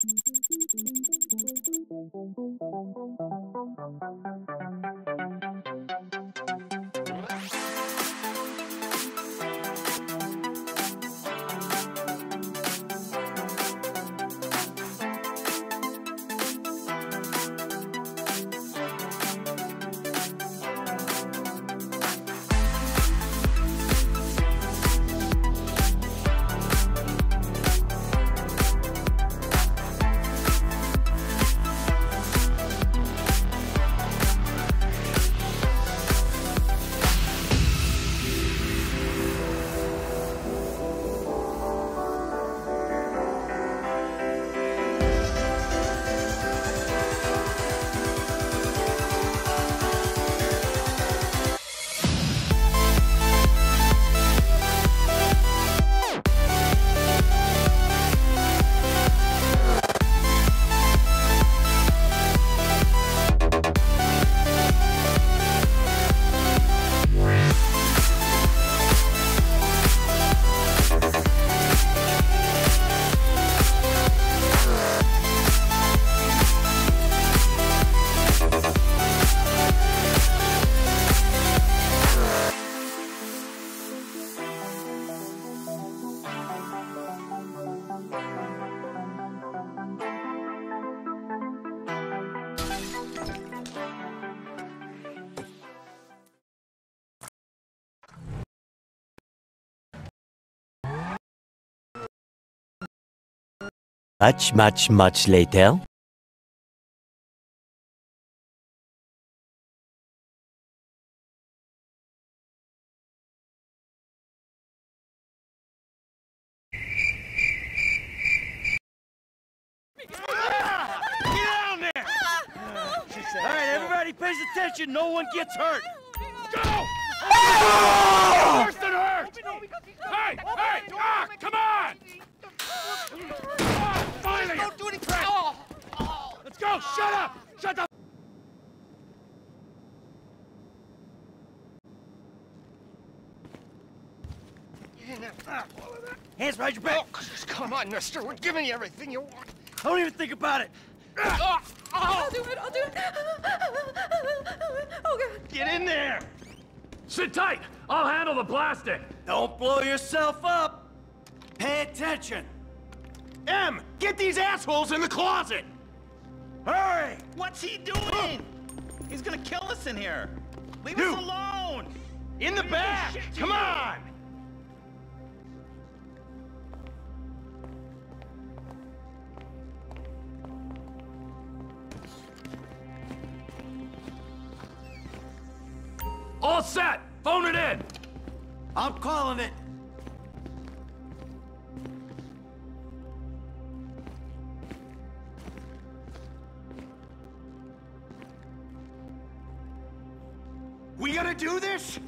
Thank you. Much, much, much later. All right, everybody pays attention. No one gets hurt. Go! Worse than hurt! Hey! Hey! Ah! Come on! Ah, finally! Don't do any crap! Let's! Shut up! Shut the Hands behind your back. Oh, come on, mister. We're giving you everything you want. I Don't even think about it. Ah! I'll ah! do it, I'll do it. Oh, God. Get in there. Sit tight! I'll handle the plastic! Don't blow yourself up. Pay attention. M, get these assholes in the closet. Hurry. What's he doing? He's gonna kill us in here. Leave You. us alone. In the back. Come on. All set! Phone it in! I'm calling it. This?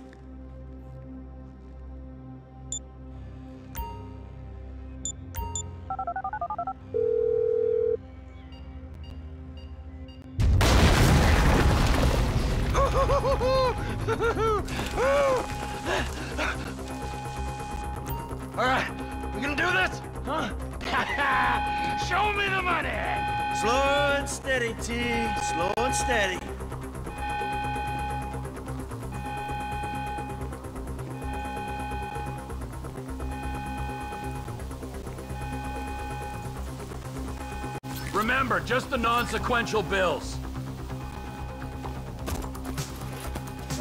All right, we gonna do this? Huh? Show me the money! Slow and steady, T. Slow and steady. Remember, just the non-sequential bills.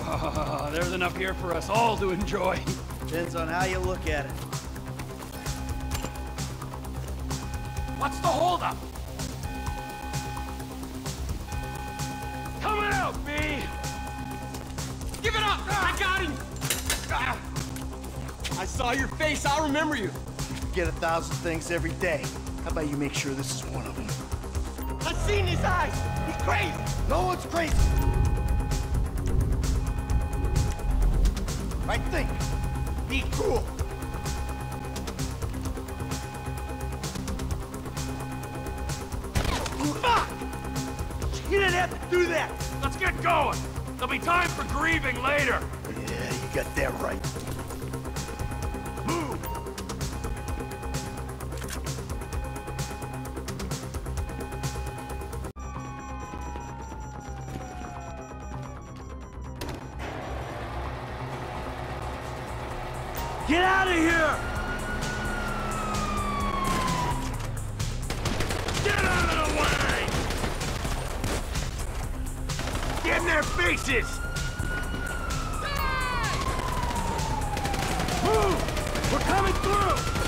Oh, there's enough here for us all to enjoy. Depends on how you look at it. What's the holdup? Coming out, B! Give it up! I got him! Ah! I saw your face. I'll remember you. get a thousand things every day. How about you make sure this is one of them? I've seen his eyes. He's crazy. No one's crazy. Right think. Be cool. Fuck! You didn't have to do that. Let's get going! There'll be time for grieving later! Yeah, you got that right. Get out of here! Get out of the way! Get in their faces! Move! We're coming through!